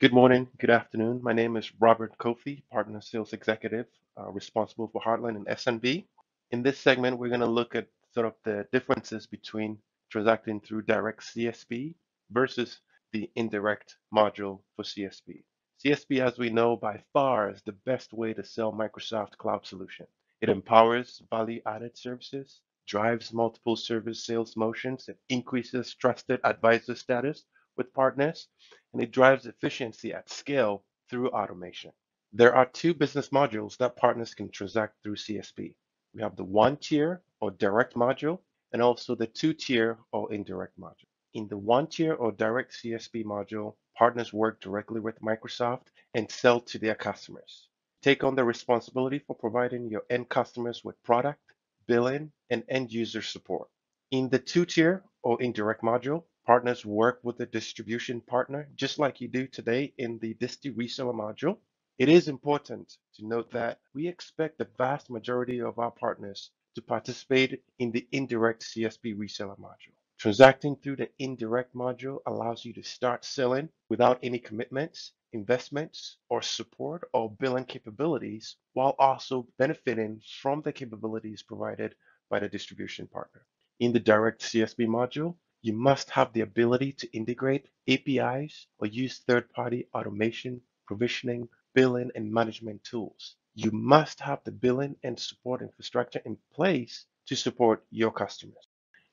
Good morning, good afternoon. My name is Robert Kofi, Partner Sales Executive, uh, responsible for Heartland and SMB. In this segment, we're going to look at sort of the differences between transacting through direct CSP versus the indirect module for CSP. CSP, as we know, by far is the best way to sell Microsoft Cloud Solution. It empowers value-added services, drives multiple service sales motions, it increases trusted advisor status with partners, and it drives efficiency at scale through automation. There are two business modules that partners can transact through CSP. We have the one tier or direct module and also the two tier or indirect module. In the one tier or direct CSP module, partners work directly with Microsoft and sell to their customers. Take on the responsibility for providing your end customers with product, billing, and end user support. In the two tier or indirect module, partners work with the distribution partner just like you do today in the Disti reseller module it is important to note that we expect the vast majority of our partners to participate in the indirect CSP reseller module. Transacting through the indirect module allows you to start selling without any commitments, investments, or support or billing capabilities, while also benefiting from the capabilities provided by the distribution partner. In the direct CSP module, you must have the ability to integrate APIs or use third-party automation, provisioning, billing and management tools. You must have the billing and support infrastructure in place to support your customers.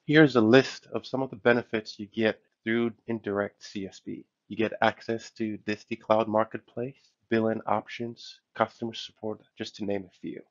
Here's a list of some of the benefits you get through indirect CSP. You get access to Disti Cloud Marketplace, billing options, customer support, just to name a few.